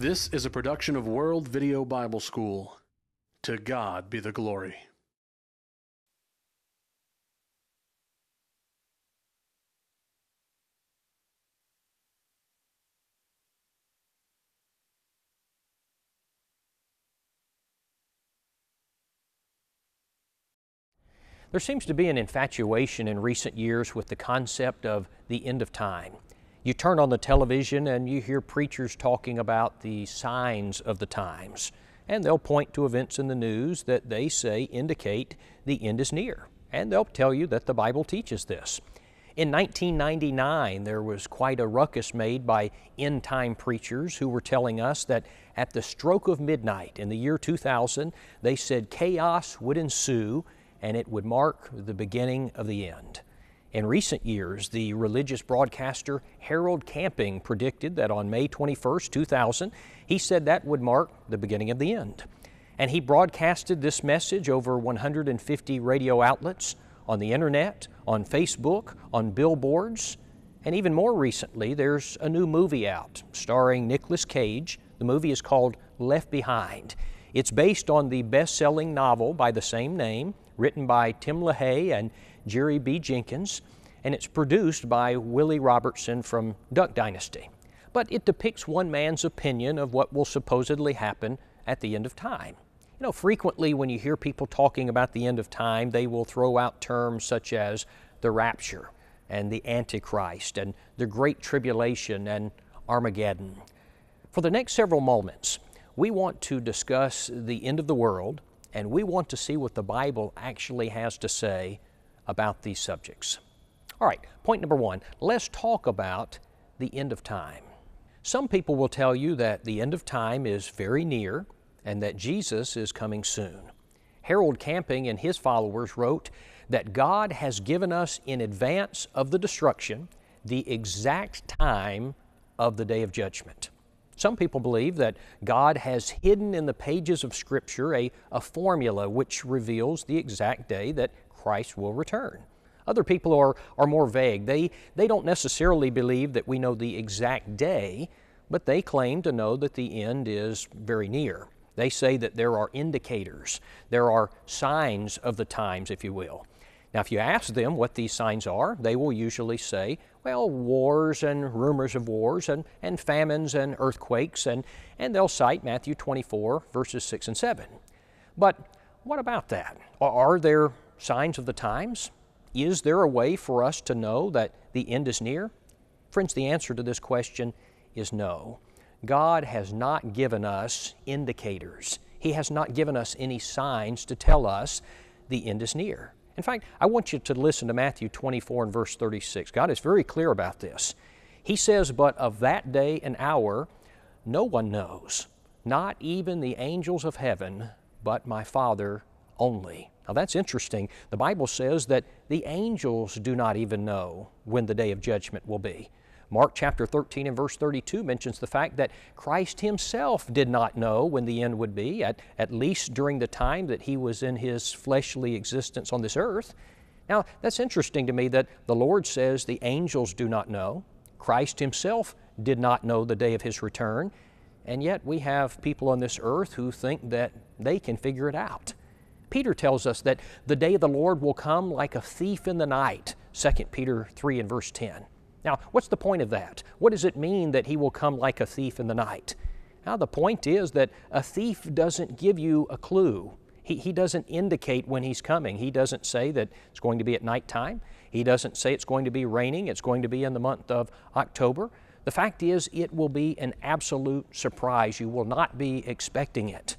This is a production of World Video Bible School. To God be the glory. There seems to be an infatuation in recent years with the concept of the end of time. You turn on the television and you hear preachers talking about the signs of the times, and they'll point to events in the news that they say indicate the end is near, and they'll tell you that the Bible teaches this. In 1999, there was quite a ruckus made by end time preachers who were telling us that at the stroke of midnight in the year 2000, they said chaos would ensue and it would mark the beginning of the end. In recent years, the religious broadcaster Harold Camping predicted that on May 21, 2000, he said that would mark the beginning of the end. And he broadcasted this message over 150 radio outlets, on the internet, on Facebook, on billboards, and even more recently, there's a new movie out starring Nicolas Cage. The movie is called Left Behind. It's based on the best selling novel by the same name written by Tim LaHaye and Jerry B. Jenkins, and it's produced by Willie Robertson from Duck Dynasty. But it depicts one man's opinion of what will supposedly happen at the end of time. You know, frequently when you hear people talking about the end of time, they will throw out terms such as the rapture and the Antichrist and the Great Tribulation and Armageddon. For the next several moments, we want to discuss the end of the world and we want to see what the Bible actually has to say about these subjects. All right, point number one let's talk about the end of time. Some people will tell you that the end of time is very near and that Jesus is coming soon. Harold Camping and his followers wrote that God has given us in advance of the destruction the exact time of the day of judgment. Some people believe that God has hidden in the pages of Scripture a, a formula which reveals the exact day that Christ will return. Other people are, are more vague. They, they don't necessarily believe that we know the exact day, but they claim to know that the end is very near. They say that there are indicators, there are signs of the times, if you will. Now, if you ask them what these signs are, they will usually say, well, wars and rumors of wars and, and famines and earthquakes, and, and they'll cite Matthew 24, verses 6 and 7. But what about that? Are there signs of the times? Is there a way for us to know that the end is near? Friends, the answer to this question is no. God has not given us indicators. He has not given us any signs to tell us the end is near. In fact, I want you to listen to Matthew 24 and verse 36. God is very clear about this. He says, But of that day and hour no one knows, not even the angels of heaven, but my Father only. Now that's interesting. The Bible says that the angels do not even know when the day of judgment will be. Mark chapter 13 and verse 32 mentions the fact that Christ himself did not know when the end would be, at, at least during the time that he was in his fleshly existence on this earth. Now, that's interesting to me that the Lord says the angels do not know. Christ himself did not know the day of his return. And yet we have people on this earth who think that they can figure it out. Peter tells us that the day of the Lord will come like a thief in the night, 2 Peter 3 and verse 10. Now, what's the point of that? What does it mean that he will come like a thief in the night? Now, the point is that a thief doesn't give you a clue. He, he doesn't indicate when he's coming. He doesn't say that it's going to be at nighttime. He doesn't say it's going to be raining, it's going to be in the month of October. The fact is, it will be an absolute surprise. You will not be expecting it.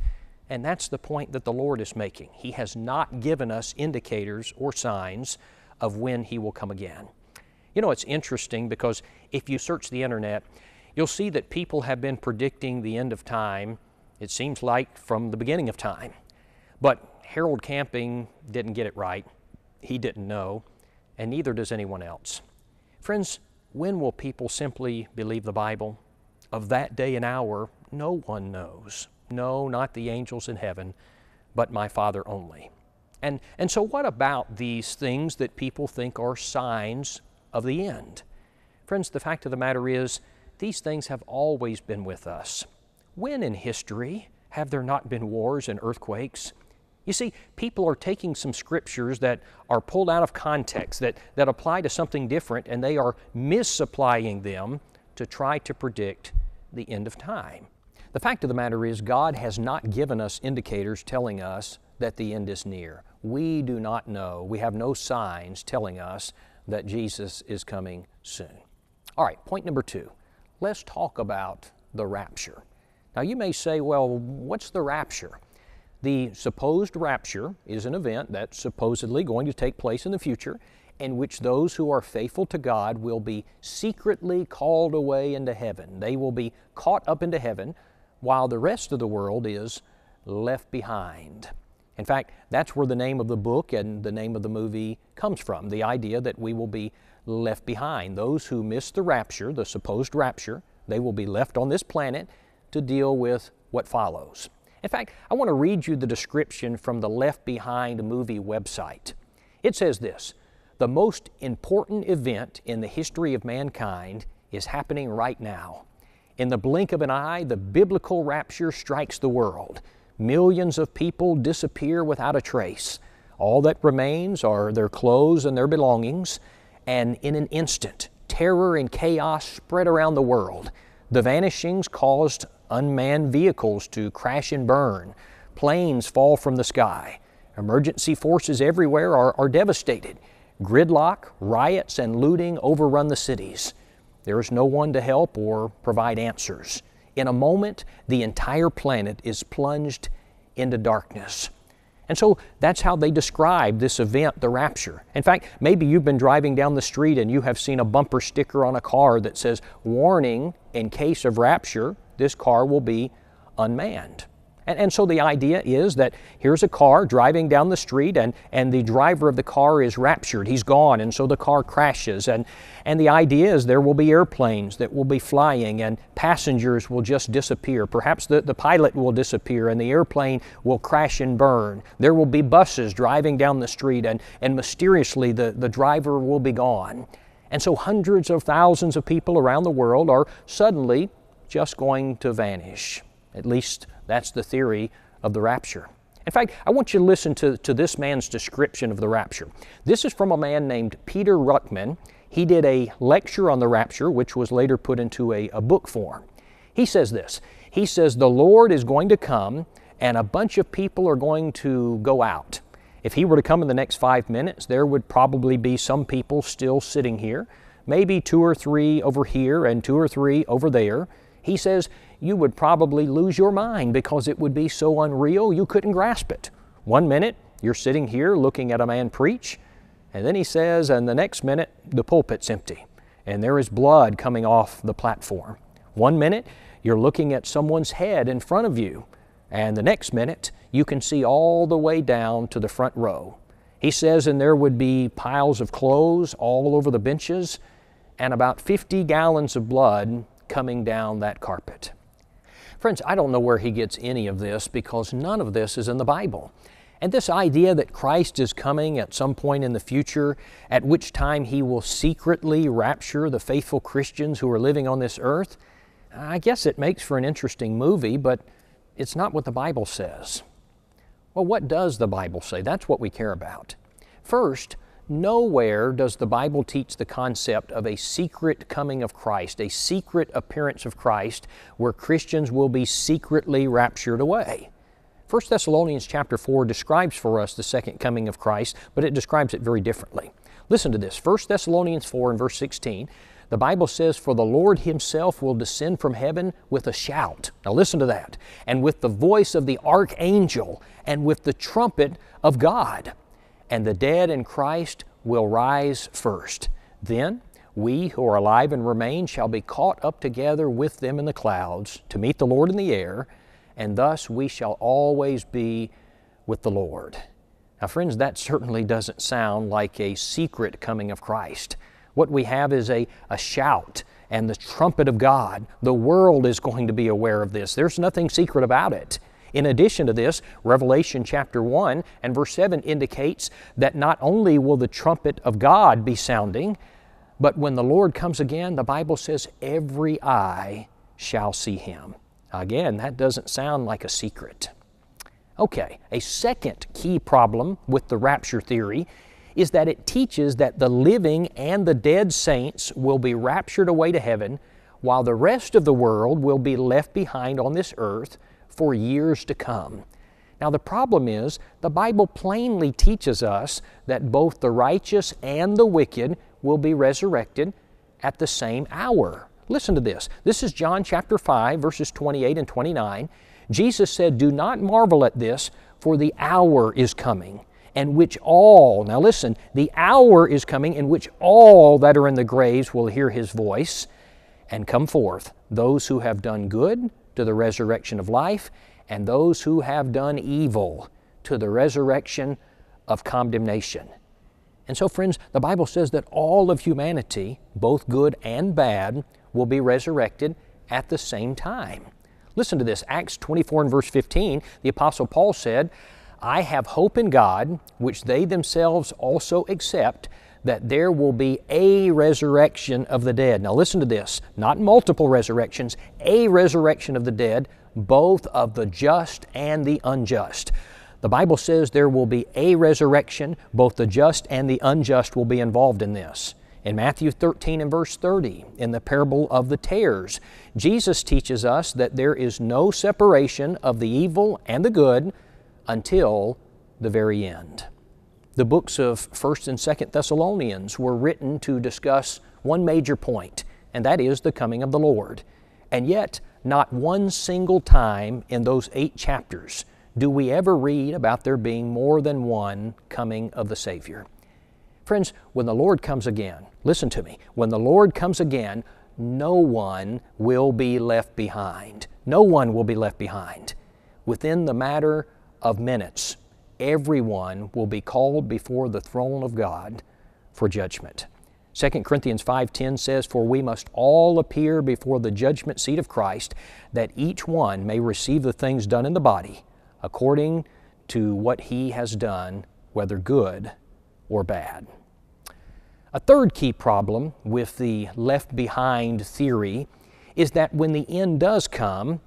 And that's the point that the Lord is making. He has not given us indicators or signs of when He will come again. You know, it's interesting because if you search the internet, you'll see that people have been predicting the end of time, it seems like from the beginning of time. But Harold Camping didn't get it right. He didn't know, and neither does anyone else. Friends, when will people simply believe the Bible? Of that day and hour, no one knows. No, not the angels in heaven, but my Father only. And, and so, what about these things that people think are signs of the end. Friends, the fact of the matter is, these things have always been with us. when in history have there not been wars and earthquakes? You see, people are taking some scriptures that are pulled out of context, that, that apply to something different, and they are misapplying them to try to predict the end of time. The fact of the matter is, God has not given us indicators telling us that the end is near. We do not know. We have no signs telling us that Jesus is coming soon. All right, point number two. Let's talk about the rapture. Now, you may say, well, what's the rapture? The supposed rapture is an event that's supposedly going to take place in the future in which those who are faithful to God will be secretly called away into heaven. They will be caught up into heaven while the rest of the world is left behind. In fact, that's where the name of the book and the name of the movie comes from the idea that we will be left behind. Those who miss the rapture, the supposed rapture, they will be left on this planet to deal with what follows. In fact, I want to read you the description from the Left Behind movie website. It says this The most important event in the history of mankind is happening right now. In the blink of an eye, the biblical rapture strikes the world. Millions of people disappear without a trace. All that remains are their clothes and their belongings, and in an instant, terror and chaos spread around the world. The vanishings caused unmanned vehicles to crash and burn. Planes fall from the sky. Emergency forces everywhere are, are devastated. Gridlock, riots, and looting overrun the cities. There is no one to help or provide answers. In a moment, the entire planet is plunged into darkness. And so that's how they describe this event, the rapture. In fact, maybe you've been driving down the street and you have seen a bumper sticker on a car that says, Warning, in case of rapture, this car will be unmanned. And, and so the idea is that here's a car driving down the street and, and the driver of the car is raptured. He's gone, and so the car crashes. And, and the idea is there will be airplanes that will be flying and passengers will just disappear. Perhaps the, the pilot will disappear and the airplane will crash and burn. There will be buses driving down the street and, and mysteriously the, the driver will be gone. And so hundreds of thousands of people around the world are suddenly just going to vanish. At least that's the theory of the rapture. In fact, I want you to listen to, to this man's description of the rapture. This is from a man named Peter Ruckman. He did a lecture on the rapture, which was later put into a, a book form. He says this He says, The Lord is going to come, and a bunch of people are going to go out. If he were to come in the next five minutes, there would probably be some people still sitting here, maybe two or three over here and two or three over there. He says, you would probably lose your mind because it would be so unreal you couldn't grasp it. One minute, you're sitting here looking at a man preach, and then he says, and the next minute, the pulpit's empty, and there is blood coming off the platform. One minute, you're looking at someone's head in front of you, and the next minute, you can see all the way down to the front row. He says, and there would be piles of clothes all over the benches, and about 50 gallons of blood coming down that carpet. Friends, I don't know where he gets any of this because none of this is in the Bible. And this idea that Christ is coming at some point in the future, at which time he will secretly rapture the faithful Christians who are living on this earth, I guess it makes for an interesting movie, but it's not what the Bible says. Well, what does the Bible say? That's what we care about. First, Nowhere does the Bible teach the concept of a secret coming of Christ, a secret appearance of Christ, where Christians will be secretly raptured away. 1 Thessalonians chapter 4 describes for us the second coming of Christ, but it describes it very differently. Listen to this 1 Thessalonians 4 and verse 16. The Bible says, For the Lord Himself will descend from heaven with a shout. Now listen to that. And with the voice of the archangel, and with the trumpet of God and the dead in Christ will rise first. Then we who are alive and remain shall be caught up together with them in the clouds to meet the Lord in the air, and thus we shall always be with the Lord. Now, friends, that certainly doesn't sound like a secret coming of Christ. What we have is a, a shout and the trumpet of God. The world is going to be aware of this. There's nothing secret about it. In addition to this, Revelation chapter 1 and verse 7 indicates that not only will the trumpet of God be sounding, but when the Lord comes again, the Bible says, every eye shall see him. Again, that doesn't sound like a secret. Okay, a second key problem with the rapture theory is that it teaches that the living and the dead saints will be raptured away to heaven while the rest of the world will be left behind on this earth for years to come. Now, the problem is the Bible plainly teaches us that both the righteous and the wicked will be resurrected at the same hour. Listen to this. This is John chapter 5, verses 28 and 29. Jesus said, Do not marvel at this, for the hour is coming, and which all, now listen, the hour is coming in which all that are in the graves will hear his voice and come forth, those who have done good to the resurrection of life, and those who have done evil to the resurrection of condemnation. And so, friends, the Bible says that all of humanity, both good and bad, will be resurrected at the same time. Listen to this Acts 24 and verse 15, the Apostle Paul said, I have hope in God, which they themselves also accept, that there will be a resurrection of the dead. Now listen to this not multiple resurrections, a resurrection of the dead, both of the just and the unjust. The Bible says there will be a resurrection, both the just and the unjust will be involved in this. In Matthew 13 and verse 30, in the parable of the tares, Jesus teaches us that there is no separation of the evil and the good until the very end. The books of 1st and 2nd Thessalonians were written to discuss one major point, and that is the coming of the Lord. And yet, not one single time in those eight chapters do we ever read about there being more than one coming of the Savior. Friends, when the Lord comes again, listen to me, when the Lord comes again, no one will be left behind. No one will be left behind. Within the matter of minutes, everyone will be called before the throne of God for judgment. 2 Corinthians 5:10 says, "For we must all appear before the judgment seat of Christ, that each one may receive the things done in the body according to what he has done, whether good or bad." A third key problem with the left behind theory is that when the end does come,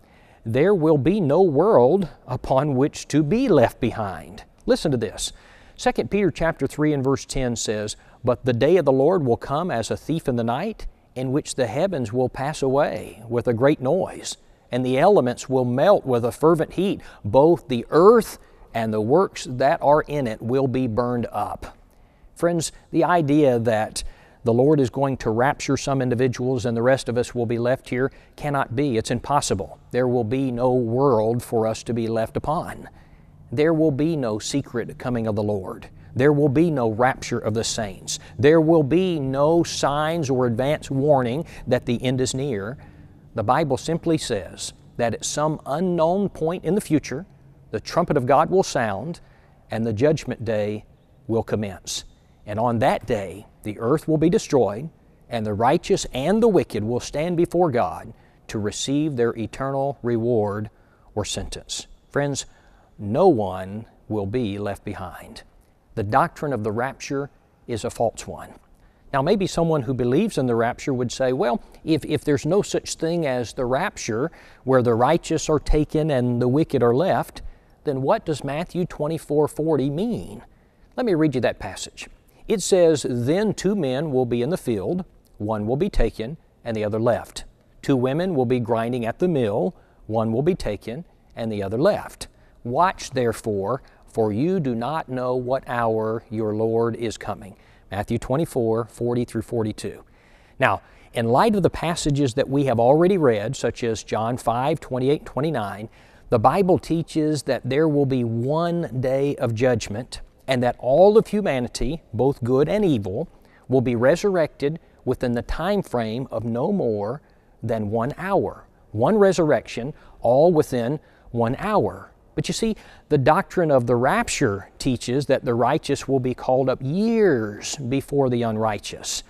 there will be no world upon which to be left behind. Listen to this. 2 Peter chapter 3 and verse 10 says, "But the day of the Lord will come as a thief in the night, in which the heavens will pass away with a great noise, and the elements will melt with a fervent heat, both the earth and the works that are in it will be burned up." Friends, the idea that the Lord is going to rapture some individuals and the rest of us will be left here cannot be. It's impossible. There will be no world for us to be left upon. There will be no secret coming of the Lord. There will be no rapture of the saints. There will be no signs or advance warning that the end is near. The Bible simply says that at some unknown point in the future, the trumpet of God will sound and the judgment day will commence. And on that day, the earth will be destroyed, and the righteous and the wicked will stand before God to receive their eternal reward or sentence. Friends, no one will be left behind. The doctrine of the rapture is a false one. Now, maybe someone who believes in the rapture would say, well, if, if there's no such thing as the rapture, where the righteous are taken and the wicked are left, then what does Matthew 24 40 mean? Let me read you that passage. It says, Then two men will be in the field, one will be taken, and the other left. Two women will be grinding at the mill, one will be taken, and the other left. Watch therefore, for you do not know what hour your Lord is coming. Matthew 24, 40 through 42. Now, in light of the passages that we have already read, such as John 5, 28, 29, the Bible teaches that there will be one day of judgment and that all of humanity, both good and evil, will be resurrected within the time frame of no more than one hour. One resurrection, all within one hour. But you see, the doctrine of the rapture teaches that the righteous will be called up years before the unrighteous.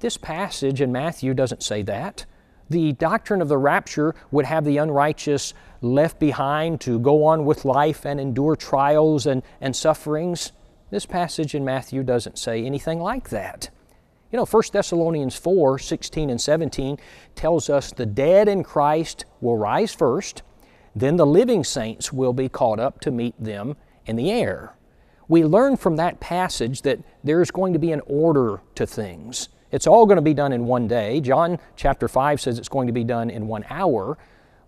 This passage in Matthew doesn't say that. The doctrine of the rapture would have the unrighteous left behind to go on with life and endure trials and, and sufferings. This passage in Matthew doesn't say anything like that. You know, 1 Thessalonians 4 16 and 17 tells us the dead in Christ will rise first, then the living saints will be caught up to meet them in the air. We learn from that passage that there's going to be an order to things. It's all going to be done in one day. John chapter 5 says it's going to be done in one hour,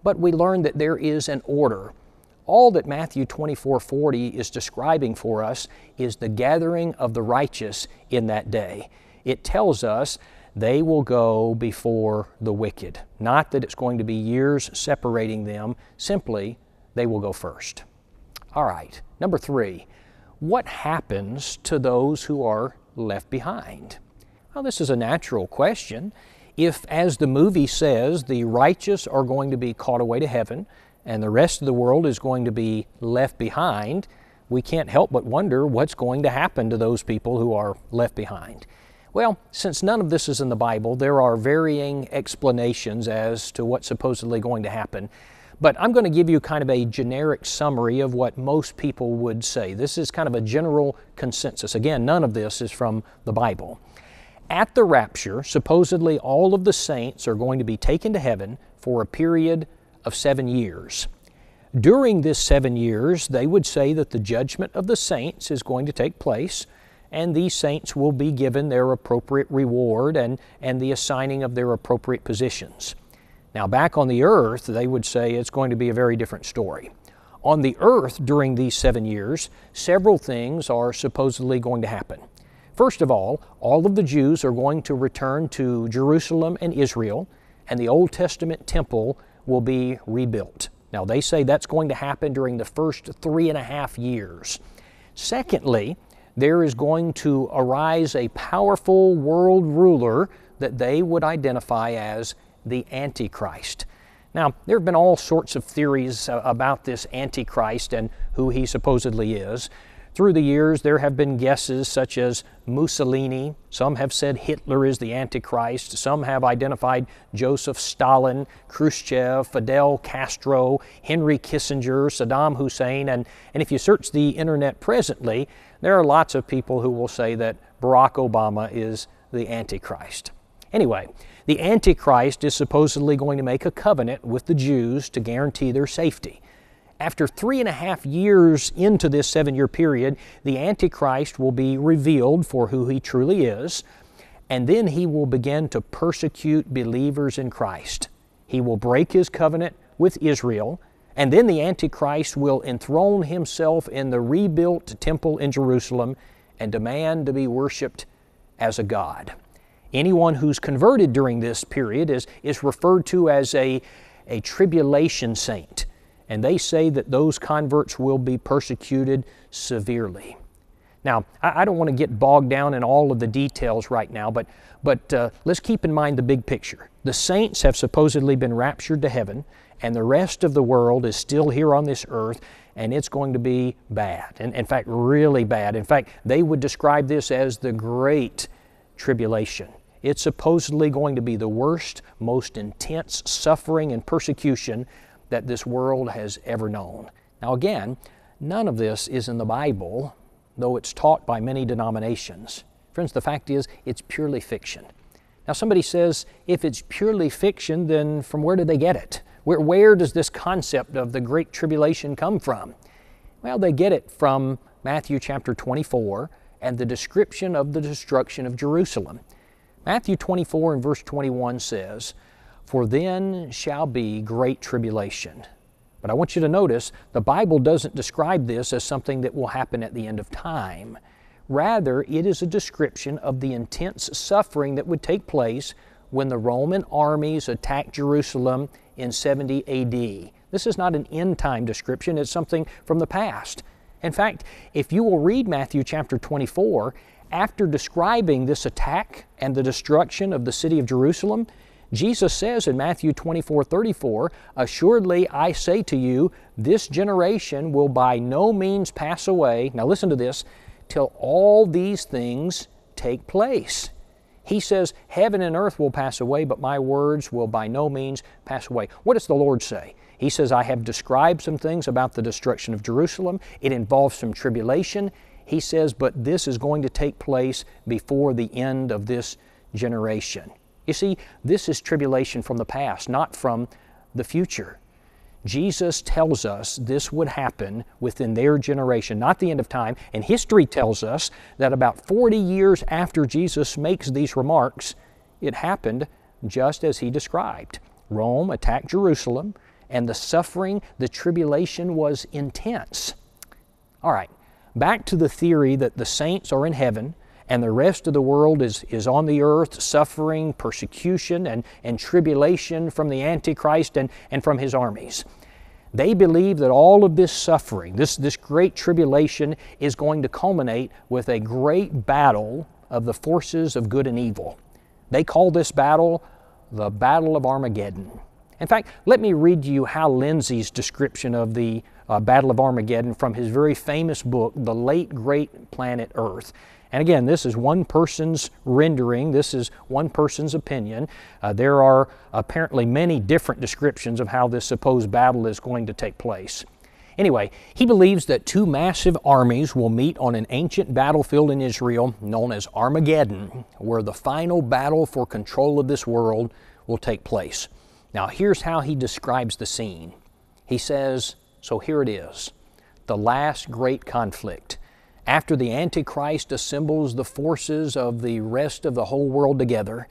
but we learn that there is an order. All that Matthew 24 40 is describing for us is the gathering of the righteous in that day. It tells us they will go before the wicked. Not that it's going to be years separating them, simply they will go first. All right, number three, what happens to those who are left behind? Well, this is a natural question. If, as the movie says, the righteous are going to be caught away to heaven and the rest of the world is going to be left behind, we can't help but wonder what's going to happen to those people who are left behind. Well, since none of this is in the Bible, there are varying explanations as to what's supposedly going to happen. But I'm going to give you kind of a generic summary of what most people would say. This is kind of a general consensus. Again, none of this is from the Bible. At the rapture, supposedly all of the saints are going to be taken to heaven for a period of seven years. During this seven years, they would say that the judgment of the saints is going to take place, and these saints will be given their appropriate reward and, and the assigning of their appropriate positions. Now, back on the earth, they would say it's going to be a very different story. On the earth, during these seven years, several things are supposedly going to happen. First of all, all of the Jews are going to return to Jerusalem and Israel, and the Old Testament temple will be rebuilt. Now, they say that's going to happen during the first three and a half years. Secondly, there is going to arise a powerful world ruler that they would identify as the Antichrist. Now, there have been all sorts of theories about this Antichrist and who he supposedly is. Through the years, there have been guesses such as Mussolini. Some have said Hitler is the Antichrist. Some have identified Joseph Stalin, Khrushchev, Fidel Castro, Henry Kissinger, Saddam Hussein. And, and if you search the internet presently, there are lots of people who will say that Barack Obama is the Antichrist. Anyway, the Antichrist is supposedly going to make a covenant with the Jews to guarantee their safety. After three and a half years into this seven year period, the Antichrist will be revealed for who he truly is, and then he will begin to persecute believers in Christ. He will break his covenant with Israel, and then the Antichrist will enthrone himself in the rebuilt temple in Jerusalem and demand to be worshiped as a God. Anyone who's converted during this period is, is referred to as a, a tribulation saint, and they say that those converts will be persecuted severely. Now, I, don't want to get bogged down in all of the details right now, but, but uh, let's keep in mind the big picture. The saints have supposedly been raptured to heaven, and the rest of the world is still here on this earth, and it's going to be bad. And in fact, really bad. In fact, they would describe this as the Great Tribulation. It's supposedly going to be the worst, most intense suffering and persecution that this world has ever known. Now, again, none of this is in the Bible, though it's taught by many denominations. Friends, the fact is, it's purely fiction. Now, somebody says, if it's purely fiction, then from where do they get it? Where, where does this concept of the Great Tribulation come from? Well, they get it from Matthew chapter 24 and the description of the destruction of Jerusalem. Matthew 24 and verse 21 says, For then shall be great tribulation. But I want you to notice the Bible doesn't describe this as something that will happen at the end of time. Rather, it is a description of the intense suffering that would take place when the Roman armies attacked Jerusalem in 70 AD. This is not an end time description, it's something from the past. In fact, if you will read Matthew chapter 24, after describing this attack and the destruction of the city of Jerusalem, Jesus says in Matthew 24 34, Assuredly I say to you, this generation will by no means pass away. Now listen to this, till all these things take place. He says, Heaven and earth will pass away, but my words will by no means pass away. What does the Lord say? He says, I have described some things about the destruction of Jerusalem. It involves some tribulation. He says, but this is going to take place before the end of this generation. You see, this is tribulation from the past, not from the future. Jesus tells us this would happen within their generation, not the end of time. And history tells us that about 40 years after Jesus makes these remarks, it happened just as he described. Rome attacked Jerusalem, and the suffering, the tribulation was intense. All right, back to the theory that the saints are in heaven and the rest of the world is, is on the earth suffering persecution and, and tribulation from the Antichrist and, and from his armies. They believe that all of this suffering, this, this great tribulation, is going to culminate with a great battle of the forces of good and evil. They call this battle the Battle of Armageddon. In fact, let me read you Hal Lindsey's description of the uh, Battle of Armageddon from his very famous book, The Late Great Planet Earth. And again, this is one person's rendering, this is one person's opinion. Uh, there are apparently many different descriptions of how this supposed battle is going to take place. Anyway, he believes that two massive armies will meet on an ancient battlefield in Israel known as Armageddon, where the final battle for control of this world will take place. Now, here's how he describes the scene. He says, So here it is, the last great conflict after the Antichrist assembles the forces of the rest of the whole world together,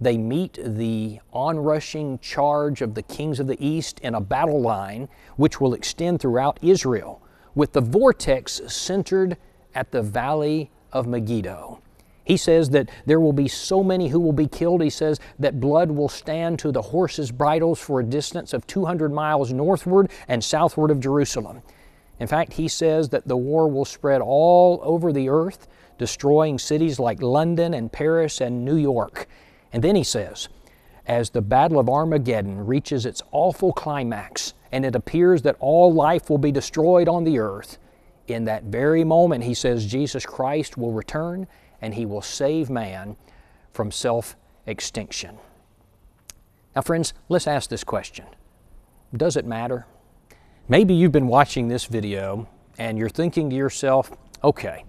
they meet the onrushing charge of the kings of the east in a battle line which will extend throughout Israel, with the vortex centered at the valley of Megiddo. He says that there will be so many who will be killed. He says that blood will stand to the horses' bridles for a distance of 200 miles northward and southward of Jerusalem. In fact, he says that the war will spread all over the earth, destroying cities like London and Paris and New York. And then he says, as the Battle of Armageddon reaches its awful climax and it appears that all life will be destroyed on the earth, in that very moment, he says, Jesus Christ will return and he will save man from self extinction. Now, friends, let's ask this question Does it matter? Maybe you've been watching this video and you're thinking to yourself, okay,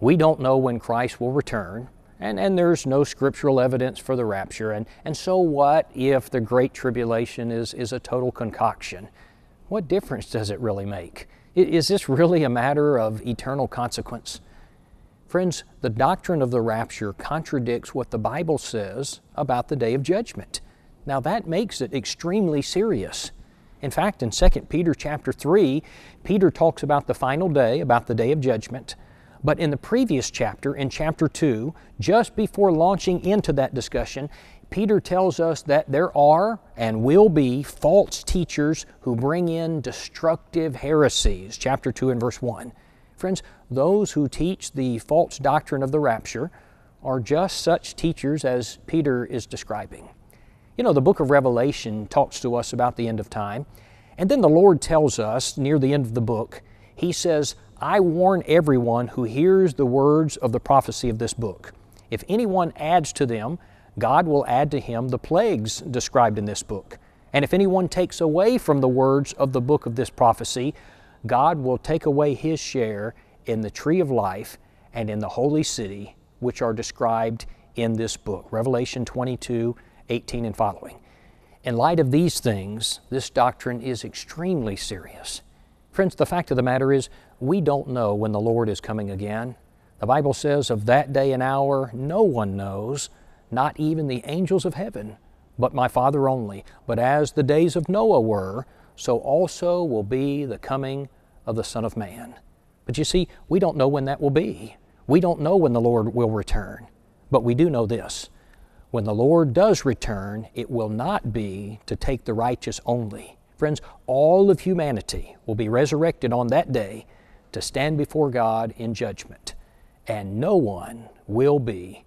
we don't know when Christ will return, and, and there's no scriptural evidence for the rapture, and, and so what if the Great Tribulation is, is a total concoction? What difference does it really make? Is this really a matter of eternal consequence? Friends, the doctrine of the rapture contradicts what the Bible says about the day of judgment. Now that makes it extremely serious. In fact, in 2 Peter chapter 3, Peter talks about the final day, about the day of judgment. But in the previous chapter, in chapter 2, just before launching into that discussion, Peter tells us that there are and will be false teachers who bring in destructive heresies. Chapter 2 and verse 1. Friends, those who teach the false doctrine of the rapture are just such teachers as Peter is describing. You know, the book of Revelation talks to us about the end of time. And then the Lord tells us near the end of the book, He says, I warn everyone who hears the words of the prophecy of this book. If anyone adds to them, God will add to him the plagues described in this book. And if anyone takes away from the words of the book of this prophecy, God will take away his share in the tree of life and in the holy city, which are described in this book. Revelation 22 18 and following. In light of these things, this doctrine is extremely serious. Friends, the fact of the matter is, we don't know when the Lord is coming again. The Bible says, Of that day and hour no one knows, not even the angels of heaven, but my Father only. But as the days of Noah were, so also will be the coming of the Son of Man. But you see, we don't know when that will be. We don't know when the Lord will return. But we do know this when the Lord does return, it will not be to take the righteous only. Friends, all of humanity will be resurrected on that day to stand before God in judgment, and no one will be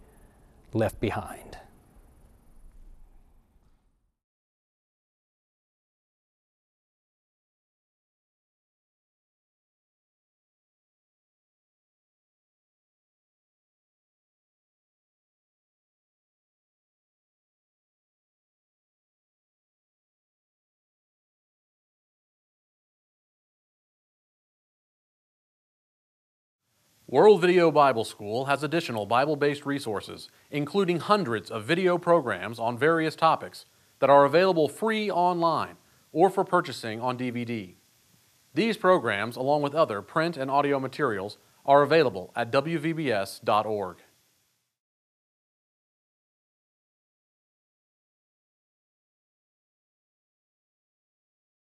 left behind. World Video Bible School has additional Bible based resources, including hundreds of video programs on various topics that are available free online or for purchasing on DVD. These programs, along with other print and audio materials, are available at WVBS.org.